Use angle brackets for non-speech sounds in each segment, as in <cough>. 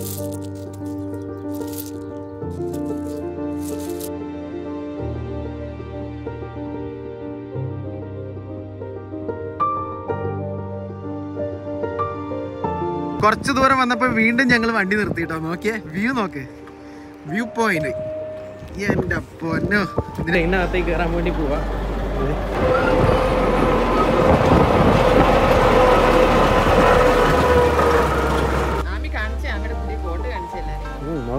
കുറച്ച് ദൂരം വന്നപ്പോ വീണ്ടും ഞങ്ങൾ വണ്ടി നിർത്തിയിട്ടോ നോക്കിയേ വ്യൂ നോക്ക്. വ്യൂ പോയിന്റ് എന്റെ പൊന്നോ. ഇതിന് ഇതിനകത്തേക്ക് കയറാൻ വേണ്ടി പോവാ.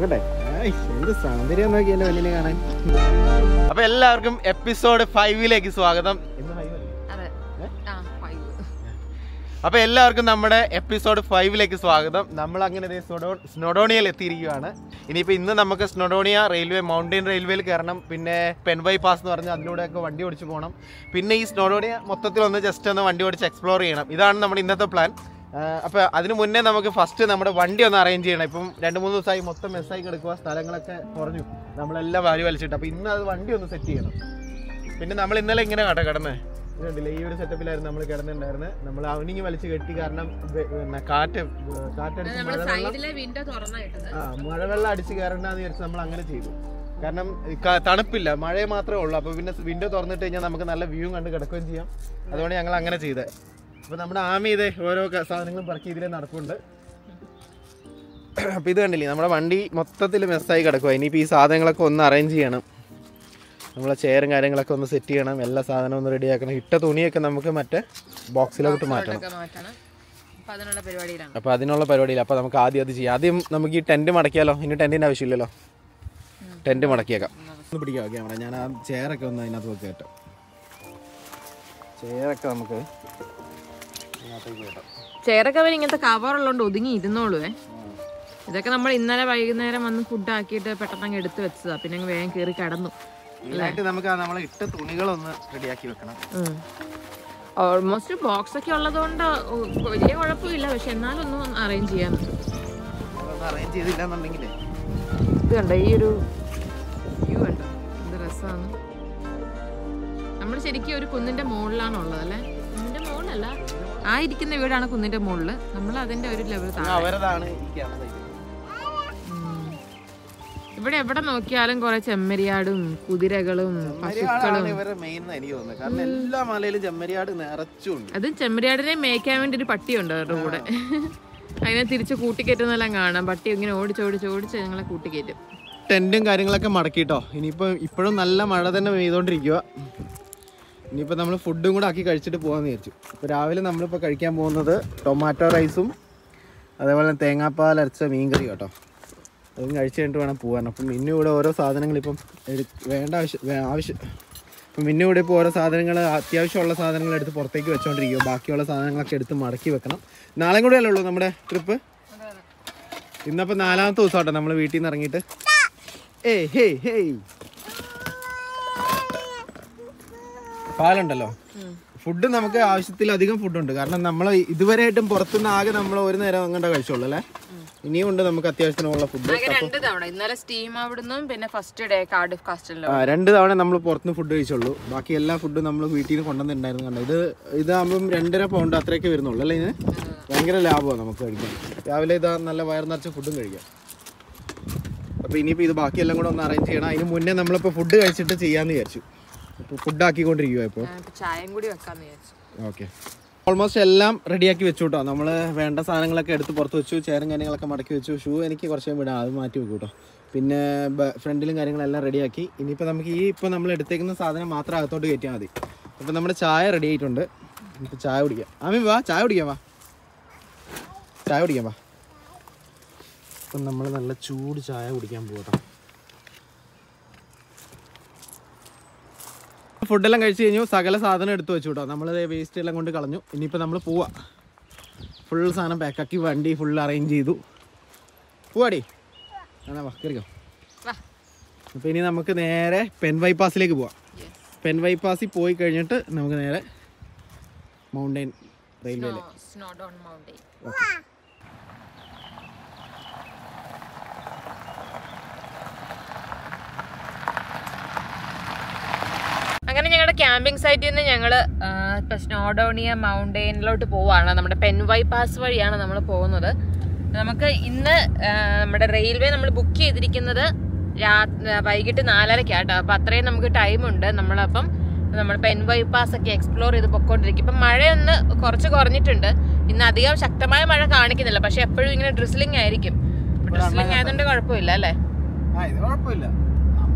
നോക്കട്ടെ. എന്ത് സൗന്ദര്യം കാണാൻ. അപ്പൊ എല്ലാവർക്കും എപ്പിസോഡ് ഫൈവിലേക്ക് സ്വാഗതം. അപ്പൊ എല്ലാവർക്കും നമ്മുടെ എപ്പിസോഡ് ഫൈവിലേക്ക് സ്വാഗതം. നമ്മൾ അങ്ങനെ സ്നോഡോണിയയിൽ എത്തിയിരിക്കുകയാണ്. ഇനിയിപ്പോ ഇന്ന് നമുക്ക് സ്നോഡോണിയ റെയിൽവേ മൗണ്ടൻ റെയിൽവേയിൽ കയറണം. പിന്നെ പെൻവൈ പാസ് എന്ന് പറഞ്ഞാൽ അതിലൂടെയൊക്കെ വണ്ടി ഓടിച്ച് പോകണം. പിന്നെ ഈ സ്നോഡോണിയ മൊത്തത്തിൽ ഒന്ന് ജസ്റ്റ് ഒന്ന് വണ്ടി ഓടിച്ച് എക്സ്പ്ലോർ ചെയ്യണം. ഇതാണ് നമ്മുടെ ഇന്നത്തെ പ്ലാൻ അപ്പോൾ അതിനു മുന്നേ നമുക്ക് ഫസ്റ്റ് നമ്മുടെ വണ്ടി ഒന്ന് അറേഞ്ച് ചെയ്യണം. ഇപ്പം രണ്ട് മൂന്ന് ദിവസമായി മൊത്തം മെസ്സായി കിടക്കുക സ്ഥലങ്ങളൊക്കെ കുറഞ്ഞു. നമ്മളെല്ലാം വാരി വലിച്ചിട്ട്. അപ്പോൾ ഇന്ന് അത് വണ്ടി ഒന്ന് സെറ്റ് ചെയ്യണം. പിന്നെ നമ്മൾ ഇന്നലെ ഇങ്ങനെ കട കിടന്നേ. ഇതുണ്ടല്ലേ ഈ ഒരു സെറ്റപ്പിലായിരുന്നു നമ്മൾ കിടന്നിട്ടുണ്ടായിരുന്നത് നമ്മൾ അവനിങ്ങി വലിച്ചു കെട്ടി കാരണം കാറ്റ് കാറ്റടിച്ച് മഴവെള്ളം ആ മഴവെള്ളം അടിച്ച് കയറണ്ടെന്ന് വിചാരിച്ച് നമ്മൾ അങ്ങനെ ചെയ്തു. കാരണം തണുപ്പില്ല. മഴയെ മാത്രമേ ഉള്ളൂ. അപ്പോൾ പിന്നെ വിൻഡോ തുറന്നിട്ട് കഴിഞ്ഞാൽ നമുക്ക് നല്ല വ്യൂ കണ്ട് കിടക്കുകയും ചെയ്യാം. അതുകൊണ്ട് ഞങ്ങൾ അങ്ങനെ ചെയ്തത് അപ്പോൾ നമ്മുടെ ആമി ഇതേ ഓരോ സാധനങ്ങളും പറക്കി ഇതിലേ നടക്കുന്നുണ്ട്. അപ്പോൾ ഇത് കണ്ടില്ലേ നമ്മുടെ വണ്ടി മൊത്തത്തിൽ മെസ്സായി കിടക്കുക ഇനിയിപ്പോൾ ഈ സാധനങ്ങളൊക്കെ ഒന്ന് അറേഞ്ച് ചെയ്യണം. നമ്മളെ ചെയറും കാര്യങ്ങളൊക്കെ ഒന്ന് സെറ്റ് ചെയ്യണം. എല്ലാ സാധനവും ഒന്ന് റെഡിയാക്കണം ഇട്ട തുണിയൊക്കെ നമുക്ക് മറ്റേ ബോക്സിലോട്ട് മാറ്റണം. അപ്പോൾ അതിനുള്ള പരിപാടിയില്ല അപ്പോൾ നമുക്ക് ആദ്യം അത് ചെയ്യാം. ആദ്യം നമുക്ക് ഈ ടെന്റ് മടക്കിയാലോ? ഇനി ടെന്റിന്റെ ആവശ്യമില്ലല്ലോ. ടെന്റ് മടക്കിയേക്കാം. ഒന്ന് പിടിക്കാം. ക്യാമറ ഞാൻ ആ ചെയറൊക്കെ ഒന്ന് അതിനകത്ത് വെക്കാം കേട്ടോ. ചെയറൊക്കെ നമുക്ക് അവൻ ഇങ്ങനത്തെ കവറുള്ളതുകൊണ്ട് ഒതുങ്ങി ഇരുന്നോളൂ ഇതൊക്കെ നമ്മൾ ഇന്നലെ വൈകുന്നേരം വന്ന് ഫുഡ് ആക്കിയിട്ട് പെട്ടെന്ന് അങ്ങ് എടുത്തു വെച്ചതാ. പിന്നെ അങ്ങ് വേഗം കയറി കടന്നു. നമുക്ക് ആ നമ്മളെ ഇട്ട തുണികളൊന്ന് റെഡിയാക്കി വെക്കണം. ഓൾമോസ്റ്റ് ബോക്സ് ഒക്കെ ഉള്ളതുകൊണ്ട് വലിയ കുഴപ്പമില്ല. പക്ഷെ എന്നാലും ഒന്നും അറേഞ്ച് ചെയ്യാൻ അറേഞ്ച് ഇത് കണ്ടോ? ഈ ഒരു വ്യൂ കണ്ടോ? എന്ത് രസമാണ് നമ്മൾ ശരിക്കും ഒരു കുന്നിന്റെ മുകളിലാണ് ഉള്ളത് അല്ലേ? കുന്നിന്റെ മുകളിലല്ല ആ ഇരിക്കുന്ന വീടാണ് കുന്നിന്റെ മുകളിൽ നമ്മൾ അതിന്റെ ഒരു ലെവൽ താഴെ. ഇവിടെ എവിടെ നോക്കിയാലും കുറെ ചെമ്മരിയാടും കുതിരകളും പശുക്കളും. എല്ലാ മലയിലും ചെമ്മരിയാട് നിറച്ചുണ്ട്. അത് ചെമ്മരിയാടിനെ മേയ്ക്കാൻ വേണ്ടി ഒരു പട്ടിയുണ്ട് അവരുടെ കൂടെ. അതിനെ തിരിച്ച് കൂട്ടിക്കയറ്റുന്നെല്ലാം കാണാം. പട്ടി ഇങ്ങനെ ഓടിച്ച് ഓടിച്ച് ഓടിച്ച് ഞങ്ങളെ കൂട്ടിക്കയറ്റും ടെന്റും കാര്യങ്ങളൊക്കെ മടക്കിട്ടോ. ഇനിയിപ്പോ ഇപ്പോഴും നല്ല മഴ തന്നെ പെയ്തുകൊണ്ടിരിക്കുക ഇനിയിപ്പോൾ നമ്മൾ ഫുഡും കൂടെ ആക്കി കഴിച്ചിട്ട് പോകാമെന്ന് വിചാരിച്ചു. ഇപ്പോൾ രാവിലെ നമ്മളിപ്പോൾ കഴിക്കാൻ പോകുന്നത് ടൊമാറ്റോ റൈസും അതേപോലെ തേങ്ങാപ്പാൽ അരച്ച മീൻ കറി കേട്ടോ. അതും കഴിച്ച് കഴിഞ്ഞിട്ട് വേണം പോകാൻ അപ്പം മിന്നു ഇവിടെ ഓരോ സാധനങ്ങൾ ഇപ്പം വേണ്ട ആവശ്യം ആവശ്യം ഇപ്പം മിന്നു ഇവിടെ ഇപ്പോൾ ഓരോ സാധനങ്ങൾ അത്യാവശ്യമുള്ള സാധനങ്ങൾ എടുത്ത് പുറത്തേക്ക് വെച്ചുകൊണ്ടിരിക്കുക ബാക്കിയുള്ള സാധനങ്ങളൊക്കെ എടുത്ത് മടക്കി വെക്കണം. നാളെ കൂടെ അല്ലേ ഉള്ളൂ നമ്മുടെ ട്രിപ്പ്? ഇന്നപ്പോൾ നാലാമത്തെ ദിവസം കേട്ടോ നമ്മൾ വീട്ടിൽ നിന്ന് ഇറങ്ങിയിട്ട്. ഏയ് ഹേയ് ഹേയ്. പാലുണ്ടല്ലോ. ഫുഡ് നമുക്ക് ആവശ്യത്തിലധികം ഫുഡുണ്ട്. കാരണം നമ്മൾ ഇതുവരെയായിട്ടും പുറത്തുനിന്ന് ആകെ നമ്മൾ ഒരു നേരം അങ്ങോട്ട് കഴിച്ചോളൂ അല്ലേ? ഇനിയും ഉണ്ട് നമുക്ക് അത്യാവശ്യത്തിനുള്ള ഫുഡ്. രണ്ട് തവണ. ഇന്നലെ സ്റ്റീം അവിടുന്നും പിന്നെ ഫസ്റ്റ് ഡേ കാർഡ് കാസ്റ്റലിലും രണ്ട് തവണ നമ്മൾ പുറത്തുനിന്ന് ഫുഡ് കഴിച്ചുള്ളൂ. ബാക്കി എല്ലാ ഫുഡും നമ്മൾ വീട്ടിൽ നിന്ന് കൊണ്ടുവന്നിട്ടുണ്ടായിരുന്നു കണ്ടോ? ഇത് ഇതാകുമ്പം രണ്ടര പൗണ്ട് അത്രയൊക്കെ വരുന്നുള്ളൂ അല്ലേ ഇതിന് ഭയങ്കര ലാഭമാണ് നമുക്ക് കഴിക്കാൻ. രാവിലെ ഇതാ നല്ല വയർ നിറച്ച ഫുഡും കഴിക്കാം. അപ്പോൾ ഇനിയിപ്പോൾ ഇത് ബാക്കിയെല്ലാം കൂടെ ഒന്ന് അറേഞ്ച് ചെയ്യണം. അതിന് മുന്നേ നമ്മളിപ്പോൾ ഫുഡ് കഴിച്ചിട്ട് ചെയ്യാന്ന് വിചാരിച്ചു. ഇപ്പോൾ ഫുഡ് ആക്കിക്കൊണ്ടിരിക്കുക ഇപ്പോൾ ചായയും കൂടി വെക്കാന്ന് വിചാരിച്ചു. ഓക്കെ. ഓൾമോസ്റ്റ് എല്ലാം റെഡിയാക്കി വെച്ചു കേട്ടോ നമ്മൾ വേണ്ട സാധനങ്ങളൊക്കെ എടുത്ത് പുറത്ത് വെച്ചു ചേരും കാര്യങ്ങളൊക്കെ മടക്കി വെച്ചു. ഷൂ എനിക്ക് കുറച്ച് വിടാം അത് മാറ്റി വെക്കും കേട്ടോ പിന്നെ ഫ്രണ്ടിലും കാര്യങ്ങളെല്ലാം റെഡിയാക്കി. ഇനിയിപ്പോൾ നമുക്ക് ഈ ഇപ്പോൾ നമ്മൾ എടുത്തേക്കുന്ന സാധനം മാത്രം അകത്തോട്ട് കയറ്റിയാൽ മതി. അപ്പോൾ നമ്മുടെ ചായ റെഡി ആയിട്ടുണ്ട്. ഇപ്പോൾ ചായ കുടിക്കാം. ആമി വാ ചായ കുടിക്കാം വാ. ചായ കുടിക്കാം വാ. അപ്പം നമ്മൾ നല്ല ചൂട് ചായ കുടിക്കാൻ പോകട്ടോ ഫുഡെല്ലാം കഴിച്ച് കഴിഞ്ഞു സകല സാധനം എടുത്തു വെച്ചു കേട്ടോ നമ്മളത് വേസ്റ്റ് എല്ലാം കൊണ്ട് കളഞ്ഞു. ഇനിയിപ്പോൾ നമ്മൾ പോവാ. ഫുൾ സാധനം പാക്കാക്കി വണ്ടി ഫുൾ അറേഞ്ച് ചെയ്തു. പോവാടി. എന്നാ വാ കയറിക്കോ അപ്പോൾ ഇനി നമുക്ക് നേരെ പെൻ ബൈപ്പാസിലേക്ക് പോവാം. പെൻ ബൈപ്പാസിൽ പോയി കഴിഞ്ഞിട്ട് നമുക്ക് നേരെ മൗണ്ടൈൻ റെയിൽവേയിൽ സ്നോ അങ്ങനെ ഞങ്ങളുടെ ക്യാമ്പിംഗ് സൈറ്റിൽ നിന്ന് ഞങ്ങൾ ഇപ്പൊ സ്നോഡോണിയ മൗണ്ടെയിനിലോട്ട് പോവുകയാണ് നമ്മുടെ പെൻവൈ പാസ് വഴിയാണ് നമ്മൾ പോകുന്നത്. നമുക്ക് ഇന്ന് നമ്മുടെ റെയിൽവേ നമ്മൾ ബുക്ക് ചെയ്തിരിക്കുന്നത് രാ- വൈകിട്ട് നാലരക്കാട്ടോ അപ്പോൾ അത്രയും നമുക്ക് ടൈമുണ്ട് നമ്മളപ്പം നമ്മൾ പെൻവൈ വൈ പാസ് ഒക്കെ എക്സ്പ്ലോർ ചെയ്ത് പൊക്കോണ്ടിരിക്കും. ഇപ്പം മഴയൊന്ന് കുറച്ച് കുറഞ്ഞിട്ടുണ്ട്. ഇന്ന് അധികം ശക്തമായ മഴ കാണിക്കുന്നില്ല. പക്ഷെ എപ്പോഴും ഇങ്ങനെ ഡ്രിസ്ലിംഗ് ആയിരിക്കും. ഡ്രിസ്ലിംഗ് ആയതുകൊണ്ട് കുഴപ്പമില്ല അല്ലേ?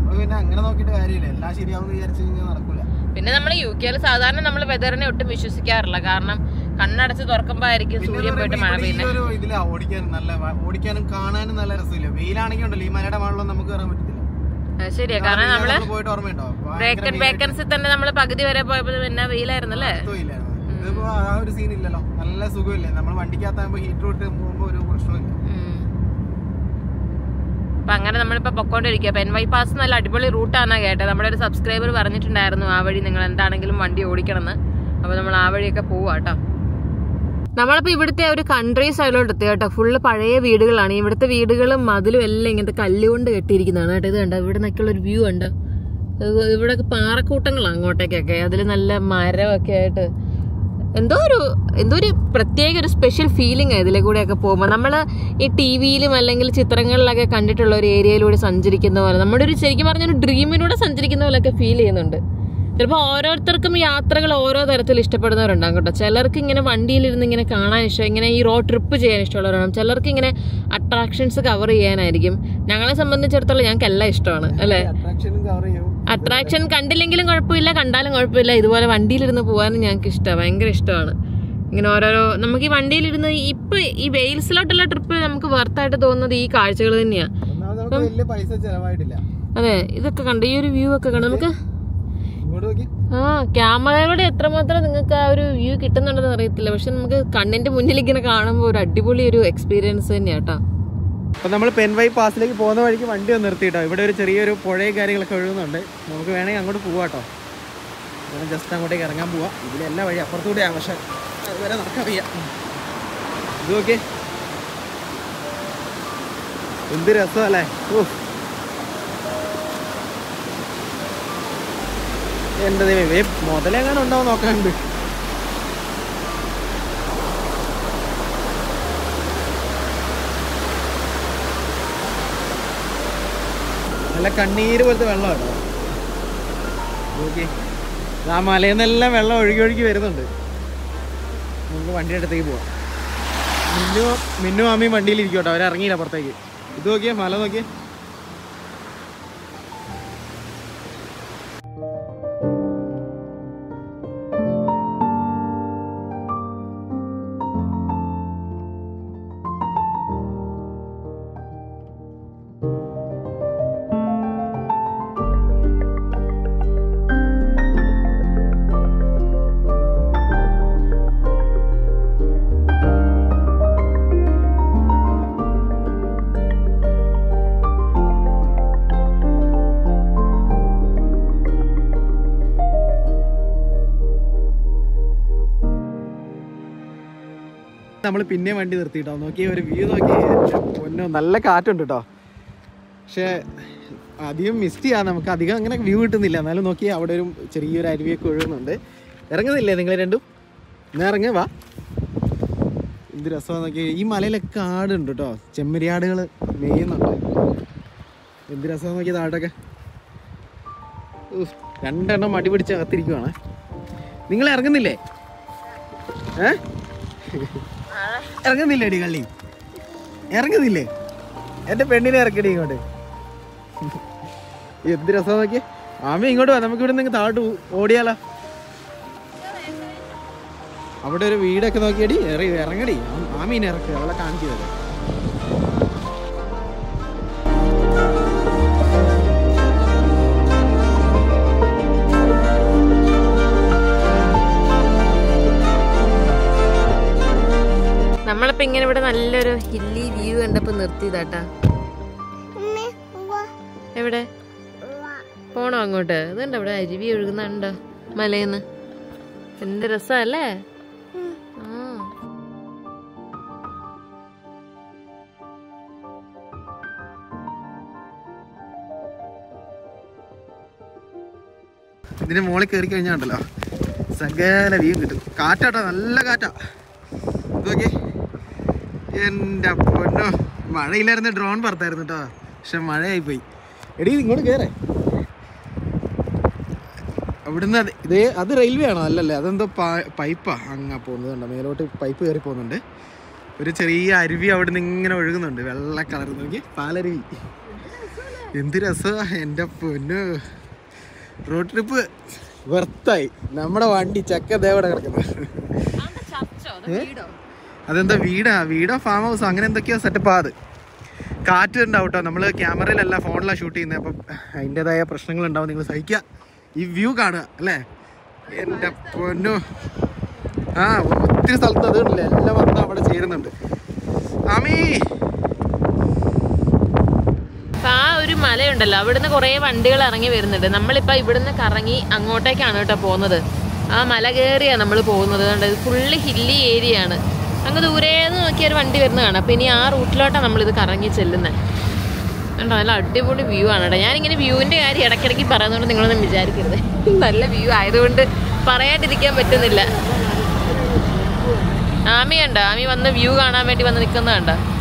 നമ്മൾ പിന്നെ അങ്ങനെ നോക്കിയിട്ട് കാര്യമില്ല. എല്ലാം ശരിയാവും വിചാരിച്ചു കഴിഞ്ഞാൽ നടക്കൂല. പിന്നെ നമ്മൾ യു കെയിൽ സാധാരണ നമ്മൾ വെതറിനെ ഒട്ടും വിശ്വസിക്കാറില്ല. കാരണം കണ്ണടച്ച് തുറക്കുമ്പോ ആയിരിക്കും സൂര്യൻ പോയിട്ട് മഴ പെയ്യുന്നത് ഇതിലാ ഓടിക്കാൻ നല്ല ഓടിക്കാനും കാണാനും നല്ല രസമില്ല. വെയിലാണെങ്കിൽ ഉണ്ടല്ലോ. ഈ മലയുടെ നമുക്ക് കയറാൻ പറ്റത്തില്ല. അത് ശരിയാ. കാരണം നമ്മൾ ബ്രേക്കൻ വേക്കൻസി തന്നെ നമ്മൾ പകുതി വരെ പോയപ്പോ പിന്നെ വെയിലായിരുന്നു അല്ലേ ഇല്ലായിരുന്നു. ഇതിപ്പോ ആ ഒരു സീൻ ഇല്ലല്ലോ. നല്ല സുഖമില്ലേ? നമ്മൾ വണ്ടിക്കകത്താകുമ്പോ ഹീറ്റർ ഇട്ട് പോകുമ്പോ ഒരു പ്രശ്നമില്ല. അപ്പൊ അങ്ങനെ നമ്മളിപ്പോ പൊക്കോണ്ടിരിക്കുക അപ്പൊ എൻ വൈ പാസ് നല്ല അടിപൊളി റൂട്ടാണ് കേട്ടത്. നമ്മുടെ ഒരു സബ്സ്ക്രൈബർ പറഞ്ഞിട്ടുണ്ടായിരുന്നു ആ വഴി നിങ്ങൾ എന്താണെങ്കിലും വണ്ടി ഓടിക്കണമെന്ന്. അപ്പൊ നമ്മൾ ആ വഴിയൊക്കെ പോവാ കേട്ടോ. നമ്മളിപ്പോ ഇവിടുത്തെ ഒരു കൺട്രി സൈഡിലോട്ട് എത്തി കേട്ടോ. ഫുള്ള് പഴയ വീടുകളാണ്. ഇവിടുത്തെ വീടുകളും മതിലും എല്ലാം ഇങ്ങനത്തെ കല്ലുകൊണ്ട് കെട്ടിയിരിക്കുന്നതാണ് കേട്ടോ. ഇത് കണ്ടോ? ഇവിടെ ഒരു വ്യൂ ഉണ്ട് ഇവിടെ പാറക്കൂട്ടങ്ങളാണ് അങ്ങോട്ടേക്കൊക്കെ. അതിൽ നല്ല മരമൊക്കെ ആയിട്ട് എന്തോ ഒരു എന്തോ ഒരു പ്രത്യേക ഒരു സ്പെഷ്യൽ ഫീലിംഗ് ആണ് ഇതിലെ കൂടെയൊക്കെ പോകുമ്പോൾ നമ്മൾ ഈ ടി വിയിലും അല്ലെങ്കിൽ ചിത്രങ്ങളിലൊക്കെ കണ്ടിട്ടുള്ള ഒരു ഏരിയയിലൂടെ സഞ്ചരിക്കുന്ന പോലെ നമ്മുടെ ഒരു ശരിക്കും പറഞ്ഞ ഒരു ഡ്രീമിലൂടെ സഞ്ചരിക്കുന്ന പോലെയൊക്കെ ഫീൽ ചെയ്യുന്നുണ്ട്. ചിലപ്പോൾ ഓരോരുത്തർക്കും യാത്രകൾ ഓരോ തരത്തിൽ ഇഷ്ടപ്പെടുന്നവരുണ്ടാകും കേട്ടോ. ചിലർക്ക് ഇങ്ങനെ വണ്ടിയിലിരുന്ന് ഇങ്ങനെ കാണാൻ ഇഷ്ടം ഇങ്ങനെ ഈ റോഡ് ട്രിപ്പ് ചെയ്യാൻ ഇഷ്ടമുള്ളവരാണ്. ചിലർക്ക് ഇങ്ങനെ അട്രാക്ഷൻസ് കവർ ചെയ്യാനായിരിക്കും. ഞങ്ങളെ സംബന്ധിച്ചിടത്തോളം ഞങ്ങൾക്ക് എല്ലാം ഇഷ്ടമാണ് അല്ലേ? അട്രാക്ഷൻ കണ്ടില്ലെങ്കിലും കുഴപ്പമില്ല കണ്ടാലും കുഴപ്പമില്ല. ഇതുപോലെ വണ്ടിയിലിരുന്ന് പോകാനും ഞങ്ങൾക്ക് ഇഷ്ടമാണ് ഭയങ്കര ഇഷ്ടമാണ്. ഇങ്ങനെ ഓരോരോ നമുക്ക് ഈ വണ്ടിയിലിരുന്ന് ഇപ്പൊ ഈ വെയിൽസിലോട്ടുള്ള ട്രിപ്പ് നമുക്ക് വർത്തായിട്ട് തോന്നുന്നത് ഈ കാഴ്ചകൾ തന്നെയാണ് അതെ ഇതൊക്കെ കണ്ട് ഈ ഒരു വ്യൂ ഒക്കെ കണ്ട് നമുക്ക് ആ ക്യാമറയിലൂടെ എത്രമാത്രം നിങ്ങൾക്ക് ആ ഒരു വ്യൂ കിട്ടുന്നുണ്ടെന്ന് അറിയത്തില്ല. പക്ഷെ നമുക്ക് കണ്ണിന്റെ മുന്നിൽ ഇങ്ങനെ കാണുമ്പോൾ ഒരു അടിപൊളി ഒരു എക്സ്പീരിയൻസ് തന്നെയാട്ടോ അപ്പൊ നമ്മൾ പെൻവൈ പാസിലേക്ക് പോകുന്ന വഴിക്ക് വണ്ടി ഒന്ന് നിർത്തിയിട്ടോ. ഇവിടെ ഒരു ചെറിയൊരു പുഴയും കാര്യങ്ങളൊക്കെ ഒഴുകുന്നുണ്ട്. നമുക്ക് വേണമെങ്കിൽ അങ്ങോട്ട് പോവാട്ടോ അങ്ങനെ ജസ്റ്റ് അങ്ങോട്ടേക്ക് ഇറങ്ങാൻ പോവാം. ഇതിലെല്ലാ വഴി അപ്പുറത്തൂടെയാണ് പക്ഷെ അതുവരെ നടക്കാൻ വയ്യ. ഇത് നോക്കിയേ. എന്ത് രസമല്ലേ ഓ എന്റെ ദൈവം മുതലെങ്ങനെ ഉണ്ടാവും നോക്കാനുണ്ട്. നല്ല കണ്ണീര് പോലത്തെ വെള്ളമാണ് നോക്കി. ആ മലയിൽ നിന്നെല്ലാം വെള്ളം ഒഴുകി ഒഴുകി വരുന്നുണ്ട്. നമുക്ക് വണ്ടിയുടെ അടുത്തേക്ക് പോവാം. മിന്നു മിന്നു മാമിയും വണ്ടിയിൽ ഇരിക്കട്ടോ അവരിറങ്ങിയില്ല പുറത്തേക്ക്. ഇത് നോക്കിയേ മല നോക്കിയേ. നമ്മൾ പിന്നെ വണ്ടി നിർത്തിയിട്ടോ? നോക്കി ഒരു വ്യൂ നോക്കി. പൊന്നോ നല്ല കാറ്റുണ്ട് കേട്ടോ പക്ഷേ അധികം മിസ് ചെയ്യാം നമുക്ക് അധികം അങ്ങനെ വ്യൂ കിട്ടുന്നില്ല. എന്നാലും നോക്കി അവിടെ ഒരു ചെറിയൊരു അരുവിയൊക്കെ ഒഴുകുന്നുണ്ട്. ഇറങ്ങുന്നില്ലേ നിങ്ങൾ രണ്ടും? എന്നാ ഇറങ്ങ വാ. എന്ത് രസമാണ് നോക്കി. ഈ മലയിലൊക്കെ ആടുണ്ട് കേട്ടോ ചെമ്മരിയാടുകൾ മേയുന്നുണ്ട്. എന്ത് രസമാണ് നോക്കി ആടൊക്കെ രണ്ടെണ്ണം മടി പിടിച്ച് അകത്തിരിക്കുവാണ്. നിങ്ങൾ ഇറങ്ങുന്നില്ലേ? ഏ? ഇറങ്ങുന്നില്ലേ അടി കള്ളി? ഇറങ്ങുന്നില്ലേ? എന്റെ പെണ്ണിനെ ഇറക്കടി ഇങ്ങോട്ട്. എന്ത് രസം നോക്കിയേ. ആമ ഇങ്ങോട്ട് വാ നമുക്ക് ഇവിടെ നിന്ന് താഴോട്ട് ഓടിയാലോ. അവിടെ ഒരു വീടൊക്കെ നോക്കിയടി ഇറങ്ങി ഇറങ്ങടി. ആമീനെ ഇറക്കുക അവളെ കാണിച്ചു തരാം നമ്മളിപ്പോ ഇങ്ങനെ ഇവിടെ നല്ലൊരു ഹില്ലി വ്യൂ കണ്ടപ്പോ നിർത്തിയതാട്ടാ. എവിടെ? പോണോ അങ്ങോട്ട്? ഇതുണ്ട് ഇവിടെ അരുവി ഒഴുകുന്നുണ്ടോ മലയിന്ന്? എന്ത് രസല്ലേ? ആ. ഇതിന്റെ മോളിൽ കയറി കഴിഞ്ഞാണ്ടല്ലോ. സകല വ്യൂ കിട്ടും. കാറ്റാട്ടോ നല്ല കാറ്റാ. ഇത് നോക്കിയേ. എന്റെ പൊന്നോ. മഴയില്ലായിരുന്നു ഡ്രോൺ പറത്തായിരുന്നു കേട്ടോ പക്ഷെ മഴയായി പോയി എടി ഇങ്ങോട്ട് കയറേ അവിടുന്ന് അത് ഇതേ അത് റെയിൽവേ ആണോ? അല്ലല്ലേ അതെന്തോ പൈപ്പാ അങ്ങ പോകുന്നത് കണ്ടോ? മേലോട്ട് പൈപ്പ് കയറി പോകുന്നുണ്ട്. ഒരു ചെറിയ അരുവി അവിടെ നിന്ന് ഇങ്ങനെ ഒഴുകുന്നുണ്ട്. വെള്ള കളർ നോക്കി പാലരുവി. എന്ത് രസമാണ് എന്റെ പൊന്നു. റോഡ് ട്രിപ്പ് വെർത്തായി നമ്മുടെ വണ്ടി ചക്ക ദേവടെ കിടക്കുന്നത് അതെന്താ വീടാ? വീടോ ഫാം ഹൗസ് അങ്ങനെ എന്തൊക്കെയോ സെറ്റപ്പാ അത്. കാറ്റ് ഉണ്ടാവും കേട്ടോ. നമ്മൾ ക്യാമറയിലല്ല ഫോണിലാണ് ഷൂട്ട് ചെയ്യുന്നത് അപ്പം അതിന്റെതായ പ്രശ്നങ്ങൾ ഉണ്ടാവും നിങ്ങൾ സഹിക്കുക ഈ വ്യൂ കാണുക അല്ലേ? എന്റെ പൊന്നു. ആ ഒത്തിരി സ്ഥലത്ത് അത് കണ്ടില്ലേ? എല്ലാം വന്ന് അവിടെ ചേരുന്നുണ്ട്. ആമീ! ഒരു മലയുണ്ടല്ലോ. അവിടുന്ന് കുറേ വണ്ടികൾ ഇറങ്ങി വരുന്നുണ്ട്. നമ്മളിപ്പോ ഇവിടുന്ന് കറങ്ങി അങ്ങോട്ടേക്കാണ് കേട്ടോ പോകുന്നത്. ആ മല കയറിയാണ് നമ്മൾ പോകുന്നത്. ഫുള്ള് ഹില്ലി ഏരിയ ആണ്. അങ്ങ് ദൂരേന്ന് നോക്കിയ ഒരു വണ്ടി വരുന്ന കാണാം. അപ്പൊ ഇനി ആ റൂട്ടിലോട്ടാണ് നമ്മളിത് കറങ്ങി ചെല്ലുന്നത് കണ്ടോ നല്ല അടിപൊളി വ്യൂ ആണ് കേട്ടോ. ഞാനിങ്ങനെ വ്യൂവിന്റെ കാര്യം ഇടയ്ക്കിടയ്ക്ക് പറയുന്നതുകൊണ്ട് നിങ്ങളൊന്നും വിചാരിക്കരുത്. <laughs> നല്ല വ്യൂ ആയതുകൊണ്ട് പറയാണ്ടിരിക്കാൻ പറ്റുന്നില്ല. ആമി ഉണ്ടോ ആമി വന്ന് വ്യൂ കാണാൻ വേണ്ടി വന്ന് നിൽക്കുന്നതുണ്ടോ എൻ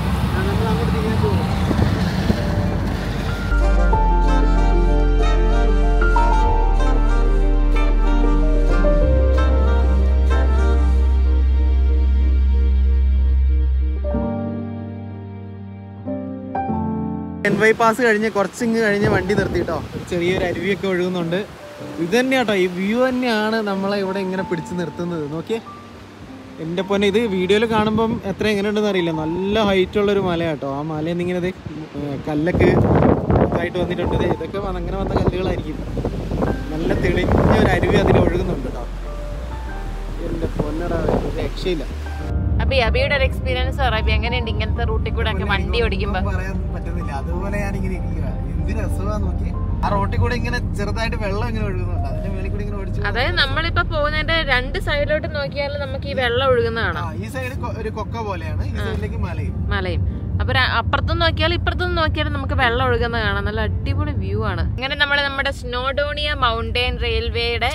വൈ പാസ് കഴിഞ്ഞ് കുറച്ചിങ്ങ് കഴിഞ്ഞ് വണ്ടി നിർത്തിട്ടോ. ചെറിയൊരു അരുവിയൊക്കെ ഒഴുകുന്നുണ്ട്. ഇത് തന്നെയാട്ടോ ഈ വ്യൂ തന്നെയാണ് നമ്മളെ ഇവിടെ ഇങ്ങനെ പിടിച്ച് നിർത്തുന്നത്. നോക്കിയേ. എന്റെ പൊന്നെ ഇത് വീഡിയോയിൽ കാണുമ്പം എത്ര എങ്ങനെ ഉണ്ടെന്ന് അറിയില്ല. നല്ല ഹൈറ്റ് ഉള്ളൊരു മലയാട്ടോ ആ മലയിൽ നിന്ന് ഇങ്ങനെ കല്ലൊക്കെ ഇതായിട്ട് വന്നിട്ടുണ്ട്. ഇതൊക്കെ അങ്ങനെ വന്ന കല്ലുകളായിരിക്കും. നല്ല തെളിഞ്ഞ ഒരു അരുവി അതിൽ ഒഴുകുന്നുണ്ട് കേട്ടോ എന്റെ പൊന്നടാ രക്ഷയില്ല. അപ്പൊ അബിയുടെ ഒരു എക്സ്പീരിയൻസ് പറയാം എങ്ങനെയുണ്ട് ഇങ്ങനത്തെ റൂട്ടിൽ കൂടെ ഒക്കെ വണ്ടി ഓടിക്കുമ്പോ? പറയാൻ പറ്റുന്നില്ല. അതുപോലെ ഞാൻ ഇങ്ങനെ എന്ത് രസമാ നോക്കി ആ റോട്ടിൽ കൂടെ ഇങ്ങനെ ചെറുതായിട്ട് വെള്ളം ഇങ്ങനെ ഒഴുകുന്നുണ്ട്. അതിന്റെ മേളിൽ കൂടി ഇങ്ങനെ ഒഴിച്ചു അതായത് നമ്മളിപ്പോ പോകുന്നതിന്റെ രണ്ട് സൈഡിലോട്ട് നോക്കിയാൽ നമുക്ക് ഈ വെള്ളം ഒഴുകുന്ന കാണാം. ഈ സൈഡ് ഒരു കൊക്ക പോലെയാണ്. ഈ സൈഡിലേക്ക് മലയും. മലയും. അപ്പൊ അപ്പുറത്തും നോക്കിയാൽ ഇപ്പുറത്തും നോക്കിയാൽ നമുക്ക് വെള്ളം ഒഴുകുന്ന കാണാം. നല്ല അടിപൊളി വ്യൂ ആണ്. ഇങ്ങനെ നമ്മൾ നമ്മുടെ സ്നോഡോണിയ മൗണ്ടൈൻ റെയിൽവേയുടെ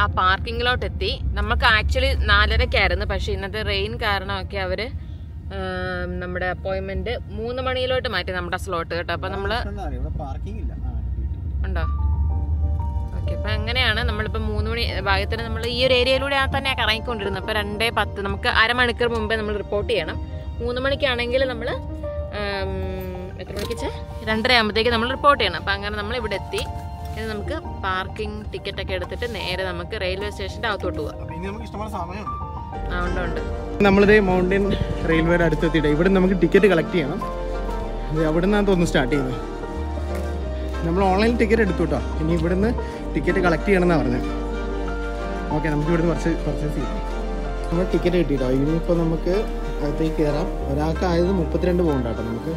ആ പാർക്കിങ്ങിലോട്ട് എത്തി നമുക്ക് ആക്ച്വലി നാലരക്കായിരുന്നു പക്ഷെ ഇന്നത്തെ റെയിൻ കാരണമൊക്കെ അവർ നമ്മുടെ അപ്പോയിന്റ്മെന്റ് മൂന്ന് മണിയിലോട്ട് മാറ്റി നമ്മുടെ സ്ലോട്ട് കേട്ടോ. അപ്പൊ നമ്മൾ ഉണ്ടോ? ഓക്കെ അപ്പൊ അങ്ങനെയാണ് നമ്മളിപ്പോ മൂന്ന് മണി ഭാഗത്തിന് നമ്മൾ ഈ ഒരു ഏരിയയിലൂടെ ആ തന്നെ കറങ്ങിക്കൊണ്ടിരുന്നത്. അപ്പൊ രണ്ടേ പത്ത് നമുക്ക് അരമണിക്കൂർ മുമ്പേ നമ്മൾ റിപ്പോർട്ട് ചെയ്യണം. മൂന്ന് മണിക്കാണെങ്കിൽ നമ്മൾ എത്ര മണിക്ക് രണ്ടര ആകുമ്പോഴത്തേക്ക് നമ്മൾ റിപ്പോർട്ട് ചെയ്യണം. അപ്പൊ അങ്ങനെ നമ്മൾ ഇവിടെ എത്തി ഇനി നമുക്ക് പാർക്കിംഗ് ടിക്കറ്റ് ഒക്കെ എടുത്തിട്ട് നേരെ നമുക്ക് റെയിൽവേ സ്റ്റേഷന്റെ അകത്തോട്ട് പോവാം. ഉണ്ട് നമ്മളിത് മൗണ്ടൻ റെയിൽവേയുടെ അടുത്തെത്തിയിട്ട് ഇവിടെ നമുക്ക് ടിക്കറ്റ് കളക്ട് ചെയ്യണം. അവിടെ നിന്നാണ് തോന്നുന്നു സ്റ്റാർട്ട് ചെയ്യുന്നത്? നമ്മൾ ഓൺലൈൻ ടിക്കറ്റ് എടുത്തു കേട്ടോ ഇനി ഇവിടുന്ന് ടിക്കറ്റ് കളക്ട് ചെയ്യണം എന്നാണ് പറഞ്ഞത് ഓക്കെ നമുക്ക് ഇവിടുന്ന് കുറച്ച് പർച്ചേസ് ചെയ്യാം നമ്മൾ ടിക്കറ്റ് കിട്ടിയിട്ടോ? ഇനിയിപ്പോൾ നമുക്ക് അകത്തേക്ക് കയറാം. ഒരാൾക്ക് ആയത് മുപ്പത്തിരണ്ട് പോകണ്ട കേട്ടോ നമുക്ക്.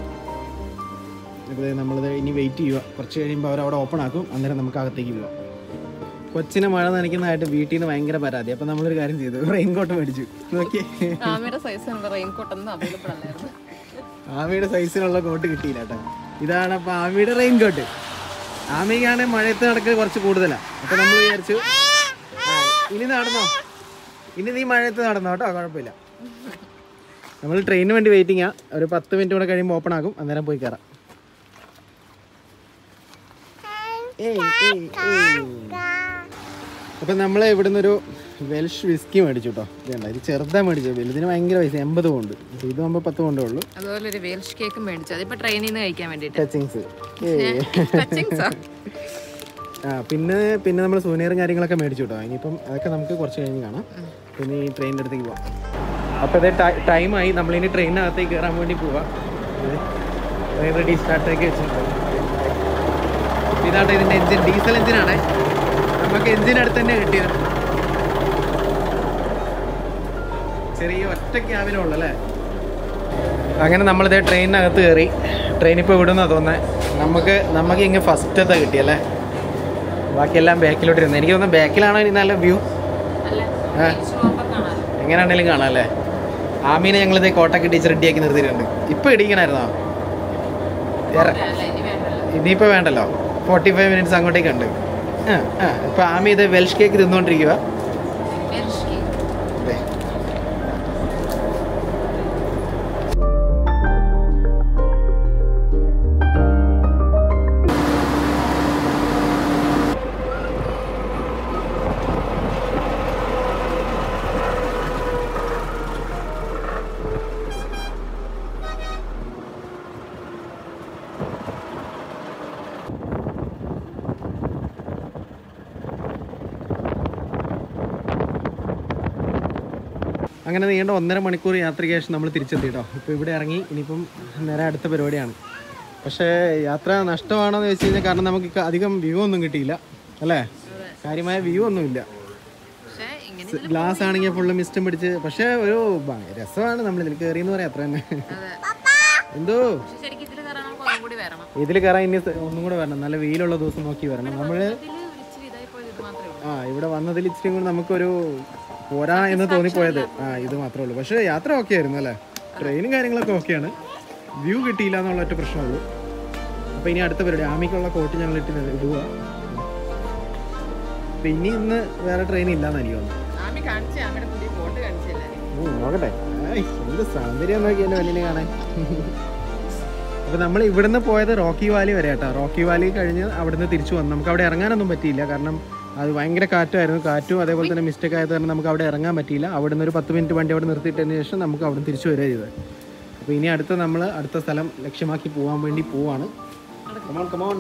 ഇപ്പോൾ നമ്മളിത് ഇനി വെയിറ്റ് ചെയ്യുക. കുറച്ച് കഴിയുമ്പോൾ അവർ അവിടെ ഓപ്പൺ ആക്കും. അന്നേരം നമുക്ക് അകത്തേക്ക് പോവാം. കൊച്ചിനെ മഴ നനയ്ക്കുന്നതായിട്ട് വീട്ടിൽ നിന്ന് ഭയങ്കര പരാതി. അപ്പം നമ്മളൊരു കാര്യം ചെയ്തു. റെയിൻകോട്ട് മേടിച്ചു. ആമയുടെ സൈസിനുള്ള കോട്ട് കിട്ടിയില്ല കേട്ടോ. ഇതാണ് അപ്പം ആമയുടെ റെയിൻകോട്ട് ആമയ്ക്കാണ് മഴയത്ത് നടക്കൽ കുറച്ച് കൂടുതലാണ് അപ്പം നമ്മൾ വിചാരിച്ചു ഇനി നടന്നോ? ഇനി നീ മഴയത്ത് നടന്നോ കേട്ടോ? കുഴപ്പമില്ല. നമ്മൾ ട്രെയിനിന് വേണ്ടി വെയിറ്റിംഗ് ആ. ഒരു പത്ത് മിനിറ്റ് കൂടെ കഴിയുമ്പോൾ ഓപ്പൺ ആകും. അന്നേരം പോയി കയറാം ഏയ്, ഏയ്, ഏയ്. അപ്പം നമ്മൾ ഇവിടുന്ന് ഒരു വെൽഷ് വിസ്കി മേടിച്ചു കേട്ടോ ഇതേണ്ട? ഇത് ചെറുതാ മേടിച്ചത്. വലുതിന് ഭയങ്കര പൈസ എൺപത് കൊണ്ട് ഇത് ആകുമ്പോൾ പത്ത് കൊണ്ടേ ഉള്ളൂ. അതുപോലെ ഒരു വേൽഷ് കേക്കും മേടിച്ചു. അതിപ്പോ ട്രെയിനിൽ നിന്ന് കഴിക്കാൻ വേണ്ടിട്ട്. ടച്ചിങ്സ്. ആ പിന്നെ പിന്നെ നമ്മൾ സൂനിയറും കാര്യങ്ങളൊക്കെ മേടിച്ചു കേട്ടോ ഇനിയിപ്പം അതൊക്കെ നമുക്ക് കുറച്ച് കഴിഞ്ഞ് കാണാം. പിന്നെ ഈ ട്രെയിനിന്റെ അടുത്തേക്ക് പോവാം. അപ്പോൾ അതേ ടൈമായി നമ്മളിനി ട്രെയിനിനകത്തേക്ക് കയറാൻ വേണ്ടി പോവാം. റെഡി സ്റ്റാർട്ടൊക്കെ വെച്ചിട്ടുണ്ട്. ഇതാട്ടെ ഇതിന്റെ എഞ്ചിൻ ഡീസൽ എഞ്ചിനാണ്. നമുക്ക് എഞ്ചിൻ അടുത്ത് തന്നെ കിട്ടിയത്. ചെറിയ ഒറ്റ ക്യാബിനുള്ളൂ അല്ലേ? അങ്ങനെ നമ്മളിതേ ട്രെയിനിനകത്ത് കയറി. ട്രെയിൻ ഇപ്പോൾ വിടുന്ന തോന്നുന്നത് നമുക്ക് നമുക്ക് ഇങ്ങനെ ഫസ്റ്റത്തെ കിട്ടിയല്ലേ ബാക്കിയെല്ലാം ബാക്കിലോട്ട് ഇരുന്നു. എനിക്ക് തോന്നുന്നു ബാക്കിലാണോ ഇനി നല്ല വ്യൂ? എങ്ങനെയാണെങ്കിലും കാണാം അല്ലേ? ആമീനെ ഞങ്ങളിതേ കോട്ടക്ക് ടീച്ചർ റെഡിയാക്കി നിർത്തിയിട്ടുണ്ട്. ഇപ്പോൾ ഇടിക്കണമായിരുന്നോ ഇനിയിപ്പോൾ വേണ്ടല്ലോ? ഫോർട്ടി ഫൈവ് മിനിറ്റ്സ് അങ്ങോട്ടേക്ക് ഉണ്ട് ആ ആ. ഇപ്പോൾ ആമി ഇത് വെൽഷ് കേക്ക് തിന്നുകൊണ്ടിരിക്കുക അങ്ങനെ നീണ്ട ഒന്നര മണിക്കൂർ യാത്രയ്ക്ക് ശേഷം നമ്മൾ തിരിച്ചെത്തി കേട്ടോ ഇപ്പോൾ ഇവിടെ ഇറങ്ങി ഇനിയിപ്പം നേരെ അടുത്ത പരിപാടിയാണ്. പക്ഷേ യാത്ര നഷ്ടമാണോ എന്ന് വെച്ച് കഴിഞ്ഞാൽ കാരണം നമുക്ക് അധികം വ്യൂ ഒന്നും കിട്ടിയില്ല അല്ലേ? കാര്യമായ വ്യൂ ഒന്നുമില്ല ഗ്ലാസ് ആണെങ്കിൽ ഫുള്ള് മിസ്റ്റും പിടിച്ച് പക്ഷേ ഒരു രസമാണ് നമ്മൾ ഇതിൽ കയറി എന്ന് പറയാം അത്ര തന്നെ. എന്തോ? ഇതിൽ കയറാൻ ഇനി ഒന്നും കൂടെ വരണം. നല്ല വെയിലുള്ള ദിവസം നോക്കി വരണം. നമ്മൾ ആ ഇവിടെ വന്നതിൽ ഇച്ചിരി കൂടി നമുക്കൊരു പോരാ എന്ന് തോന്നിപ്പോയത്. ആ ഇത് മാത്രമേ ഉള്ളൂ. പക്ഷേ യാത്ര ഓക്കെ ആയിരുന്നു അല്ലേ? ട്രെയിനും കാര്യങ്ങളൊക്കെ ഓക്കെയാണ് വ്യൂ കിട്ടിയില്ല എന്നുള്ള ഒറ്റ പ്രശ്നമുള്ളൂ. അപ്പോൾ ഇനി അടുത്ത പരിപാടി. ആമിക്കുള്ള കോട്ട് ഞങ്ങൾ ഇട്ട് ഇടുക പിന്നെ ഇനി ഇന്ന് വേറെ ട്രെയിൻ ഇല്ലാന്ന് എനിക്ക് തോന്നുന്നു. നോക്കട്ടെ. എന്ത് സൗന്ദര്യം നോക്കി എന്റെ വലിയ കാണാൻ. അപ്പൊ നമ്മൾ ഇവിടുന്ന് പോയത് റോക്കി വാലി വരെ കേട്ടോ റോക്കി വാലി കഴിഞ്ഞ് അവിടുന്ന് തിരിച്ചു വന്നു. നമുക്ക് അവിടെ ഇറങ്ങാനൊന്നും പറ്റിയില്ല. കാരണം അത് ഭയങ്കര കാറ്റായിരുന്നു. കാറ്റും അതേപോലെ തന്നെ മിസ്റ്റേക്ക് ആയത് കാരണം നമുക്ക് അവിടെ ഇറങ്ങാൻ പറ്റിയില്ല. അവിടെ നിന്ന് ഒരു പത്ത് മിനിറ്റ് വണ്ടി അവിടെ നിർത്തിയിട്ടതിന് ശേഷം നമുക്ക് അവിടെ തിരിച്ചു വരിക ചെയ്തത്. അപ്പോൾ ഇനി അടുത്ത നമ്മൾ അടുത്ത സ്ഥലം ലക്ഷ്യമാക്കി പോകാൻ വേണ്ടി പോവാണ്. കമോൺ കമോൺ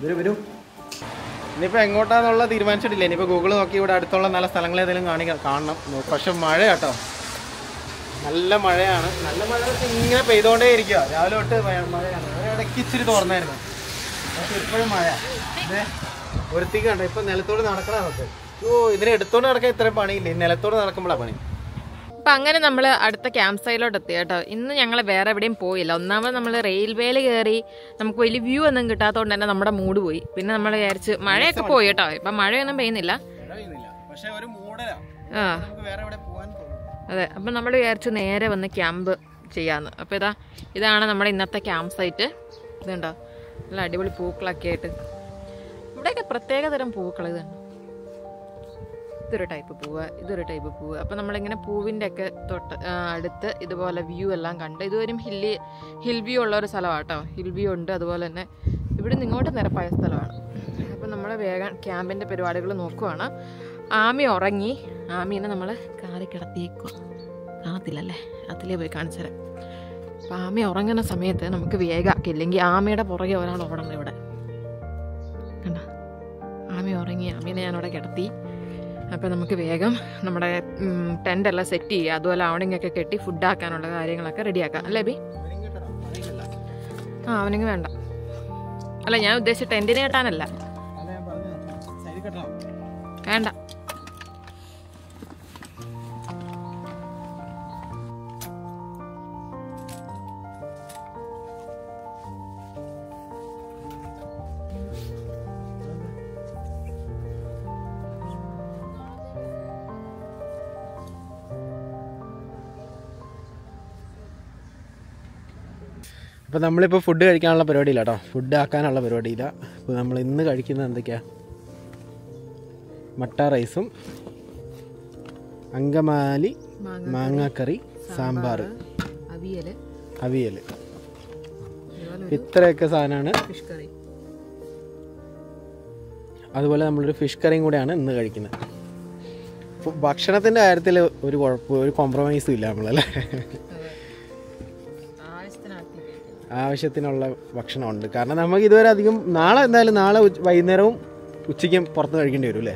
വരൂ വരൂ. ഇനിയിപ്പോൾ എങ്ങോട്ടാന്നുള്ള തീരുമാനിച്ചിട്ടില്ല. ഇനിയിപ്പോൾ ഗൂഗിൾ നോക്കി ഇവിടെ അടുത്തുള്ള നല്ല സ്ഥലങ്ങൾ ഏതെങ്കിലും കാണിക്കാം കാണണം. പക്ഷെ മഴ കേട്ടോ നല്ല മഴയാണ്. നല്ല മഴ ഇങ്ങനെ പെയ്തോണ്ടേ ഇരിക്കുക രാവിലെ തൊട്ട് മഴ- മഴയാണ്. ഇടയ്ക്ക് ഇച്ചിരി തുറന്നായിരുന്നു പക്ഷെ ഇപ്പോഴും മഴ ഇതേ ഒരുത്തിക്ക് കണ്ടോ? ഇപ്പൊ നിലത്തോട് നടക്കണ നമുക്ക് ഓ ഇതിനെ എടുത്തോണ്ട് നടക്കാൻ ഇത്രയും പണിയില്ല? നിലത്തോട് നടക്കുമ്പോഴാണ് പണി. അപ്പൊ അങ്ങനെ നമ്മൾ അടുത്ത ക്യാമ്പ് സൈറ്റിലോട്ട് എത്തി കേട്ടോ. ഇന്ന് ഞങ്ങൾ വേറെ എവിടെയും പോയില്ല. ഒന്നാമത് നമ്മൾ റെയിൽവേയിൽ കയറി നമുക്ക് വലിയ വ്യൂ ഒന്നും കിട്ടാത്തതുകൊണ്ട് തന്നെ നമ്മുടെ മൂഡ് പോയി. പിന്നെ നമ്മൾ വിചാരിച്ച് മഴയൊക്കെ പോയി കേട്ടോ. ഇപ്പൊ മഴയൊന്നും പെയ്യുന്നില്ല. പക്ഷെ ഒരു മൂടലാ. ആ. നമുക്ക് വേറെ എവിടെ പോകാൻ തോന്നും. അതെ. അപ്പം നമ്മൾ വിചാരിച്ച് നേരെ വന്ന് ക്യാമ്പ് ചെയ്യാന്ന്. അപ്പോൾ ഇതാ ഇതാണ് നമ്മുടെ ഇന്നത്തെ ക്യാമ്പ് സൈറ്റ്. ഇതുണ്ടോ? നല്ല അടിപൊളി പൂക്കളൊക്കെ ആയിട്ട് ഇവിടെയൊക്കെ പ്രത്യേക തരം പൂക്കൾ ഇതുണ്ട് ഇതൊരു ടൈപ്പ് പൂവ് ഇതൊരു ടൈപ്പ് പൂവ്. അപ്പം നമ്മളിങ്ങനെ പൂവിന്റെ ഒക്കെ തൊട്ട് അടുത്ത് ഇതുപോലെ വ്യൂ എല്ലാം കണ്ട് ഇതുവരും ഹില്ലി ഹിൽ വ്യൂ ഉള്ള ഒരു സ്ഥലമാണ് കേട്ടോ ഹിൽ വ്യൂ ഉണ്ട് അതുപോലെ തന്നെ ഇവിടെ നിങ്ങോട്ട് നിരപ്പായ സ്ഥലമാണ്. അപ്പം നമ്മൾ വേഗം ക്യാമ്പിന്റെ പരിപാടികൾ നോക്കുവാണ്. ആമി ഉറങ്ങി. ആമീനെ നമ്മൾ കാറി കിടത്തിയേക്കുക കാണത്തില്ലല്ലേ അതിലേ പോയി കാണിച്ചുതരാം അപ്പം ആമി ഉറങ്ങുന്ന സമയത്ത് നമുക്ക് വേഗം ഇല്ലെങ്കിൽ ആമയുടെ പുറകെ ഒരാൾ ഓടണം ഇവിടെ. കണ്ട? ആമി ഉറങ്ങി. അമ്മീനെ ഞാനവിടെ കിടത്തി. അപ്പോൾ നമുക്ക് വേഗം നമ്മുടെ ടെന്റ് എല്ലാം സെറ്റ് ചെയ്യുക അതുപോലെ അവണിങ്ങൊക്കെ കെട്ടി ഫുഡ് ആക്കാനുള്ള കാര്യങ്ങളൊക്കെ റെഡിയാക്കാം അല്ലേ ബി? ആ അവനെങ്കിൽ വേണ്ട. അല്ല ഞാൻ ഉദ്ദേശിച്ച ടെന്റിനെ കെട്ടാനല്ല. വേണ്ട. അപ്പോൾ നമ്മളിപ്പോൾ ഫുഡ് കഴിക്കാനുള്ള പരിപാടിയില്ല കേട്ടോ ഫുഡ് ആക്കാനുള്ള പരിപാടിയില്ല. ഇപ്പോൾ നമ്മൾ ഇന്ന് കഴിക്കുന്നത് എന്തൊക്കെയാണ് മട്ട റൈസും അങ്കമാലി മാങ്ങാക്കറി സാമ്പാർ അവിയൽ. അവിയൽ ഇത്രയൊക്കെ സാധനമാണ് അതുപോലെ നമ്മളൊരു ഫിഷ് കറിയും കൂടെയാണ് ഇന്ന് കഴിക്കുന്നത്. അപ്പോൾ ഭക്ഷണത്തിന്റെ കാര്യത്തിൽ ഒരു കുഴപ്പം ഒരു കോംപ്രമൈസും ഇല്ല നമ്മളല്ലേ? ആവശ്യത്തിനുള്ള ഭക്ഷണമുണ്ട്. കാരണം നമുക്ക് ഇതുവരെ അധികം നാളെ എന്തായാലും നാളെ വൈകുന്നേരവും ഉച്ചയ്ക്കും പുറത്ത് കഴിക്കേണ്ടി വരും അല്ലേ?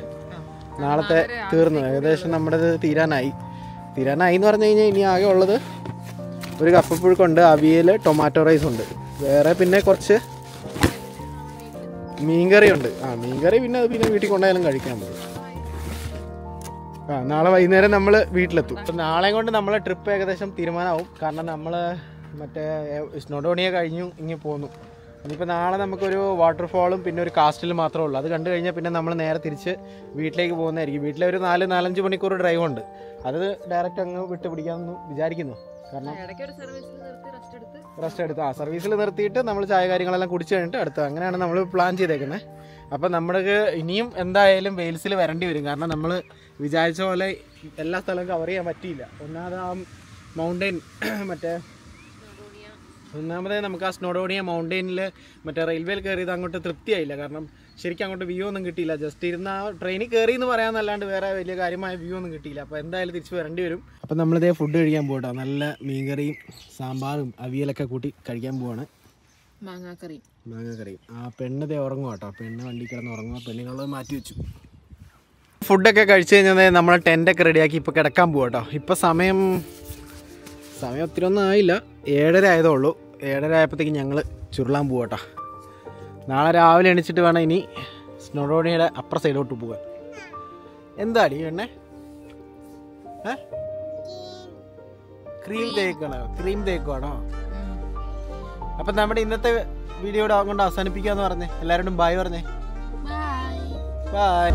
നാളത്തെ തീർന്നു. ഏകദേശം നമ്മുടെ തീരാനായി. തീരാനായി എന്ന് പറഞ്ഞു കഴിഞ്ഞാൽ ഇനി ആകെ ഉള്ളത് ഒരു കപ്പപ്പുഴുക്കുണ്ട് അവിയൽ ടൊമാറ്റോ റൈസ് ഉണ്ട് വേറെ പിന്നെ കുറച്ച് മീൻകറി ഉണ്ട് ആ മീൻകറി പിന്നെ അത് പിന്നെ വീട്ടിൽ കൊണ്ടായാലും കഴിക്കാൻ പറ്റും. ആ നാളെ വൈകുന്നേരം നമ്മൾ വീട്ടിലെത്തും. അപ്പം നാളെ കൊണ്ട് നമ്മളെ ട്രിപ്പ് ഏകദേശം തീരുമാനമാവും. കാരണം നമ്മൾ മറ്റേ സ്നോഡോണിയ കഴിഞ്ഞു ഇങ്ങ് പോന്നു. ഇനിയിപ്പോൾ നാളെ നമുക്കൊരു വാട്ടർഫാളും പിന്നെ ഒരു കാസ്റ്റിലും മാത്രമേ ഉള്ളൂ. അത് കണ്ടു കഴിഞ്ഞാൽ പിന്നെ നമ്മൾ നേരെ തിരിച്ച് വീട്ടിലേക്ക് പോകുന്നതായിരിക്കും. വീട്ടിലെ ഒരു നാല് നാലഞ്ച് മണിക്കൂർ ഡ്രൈവ് ഉണ്ട്. അത് ഡയറക്റ്റ് അങ്ങ് വിട്ട് പിടിക്കാമെന്ന് വിചാരിക്കുന്നു. കാരണം റെസ്റ്റ് എടുത്ത്. ആ സർവീസിൽ നിർത്തിയിട്ട് നമ്മൾ ചായ കാര്യങ്ങളെല്ലാം കുടിച്ച് കഴിഞ്ഞിട്ട് അടുത്ത് അങ്ങനെയാണ് നമ്മൾ പ്ലാൻ ചെയ്തേക്കുന്നത് അപ്പം നമ്മൾക്ക് ഇനിയും എന്തായാലും വെയിൽസിൽ വരേണ്ടി വരും. കാരണം നമ്മൾ വിചാരിച്ച പോലെ എല്ലാ സ്ഥലവും കവർ ചെയ്യാൻ പറ്റിയില്ല. ഒന്നാമത് ആ മൗണ്ടൈൻ മറ്റേ ഒന്നാമതേ നമുക്ക് ആ സ്നോഡോണിയ മൗണ്ടെയിനിൽ മറ്റേ റെയിൽവേയിൽ കയറിയത് അങ്ങോട്ട് തൃപ്തിയായില്ല. കാരണം ശരിക്കും അങ്ങോട്ട് വ്യൂ ഒന്നും കിട്ടിയില്ല. ജസ്റ്റ് ഇരുന്ന ആ ട്രെയിനിൽ കയറി എന്ന് പറയാമെന്നല്ലാണ്ട് വേറെ വലിയ കാര്യമായ വ്യൂ ഒന്നും കിട്ടിയില്ല. അപ്പോൾ എന്തായാലും തിരിച്ച് വരേണ്ടി വരും. അപ്പോൾ നമ്മളിതേ ഫുഡ് കഴിക്കാൻ പോകട്ടോ നല്ല മീൻകറിയും സാമ്പാറും അവിയലൊക്കെ കൂട്ടി കഴിക്കാൻ പോവാണ്. മാങ്ങാക്കറി മാങ്ങ കറിയും ആ പെണ്ണതേ ദേ ഉറങ്ങുക കേട്ടോ പെണ്ണ് വണ്ടി കിടന്ന് ഉറങ്ങുക പെണ്ണിനുള്ളത് മാറ്റി വെച്ചു. ഫുഡൊക്കെ കഴിച്ചു കഴിഞ്ഞാൽ നമ്മളെ ടെന്റൊക്കെ റെഡിയാക്കി ഇപ്പോൾ കിടക്കാൻ പോകട്ടോ കേട്ടോ ഇപ്പോൾ സമയം സമയം ഒത്തിരി ഒന്നും ആയില്ല. ഏഴര ആയതേ ഉള്ളൂ ഏഴര ആയപ്പോഴത്തേക്ക് ഞങ്ങൾ ചുരുളാൻ പോവാം നാളെ രാവിലെ എണിച്ചിട്ട് വേണം ഇനി സ്നോഡോണിയുടെ അപ്പുറ സൈഡോട്ട് പോകാൻ എന്താടി എണ്ണേ? ക്രീം തേക്കണോ ക്രീം തേക്കുവാണോ? അപ്പം നമ്മുടെ ഇന്നത്തെ വീഡിയോയുടെ കൊണ്ട് അവസാനിപ്പിക്കാന്ന് പറഞ്ഞേ. എല്ലാവരോടും ബായ് പറഞ്ഞേ. ബായ്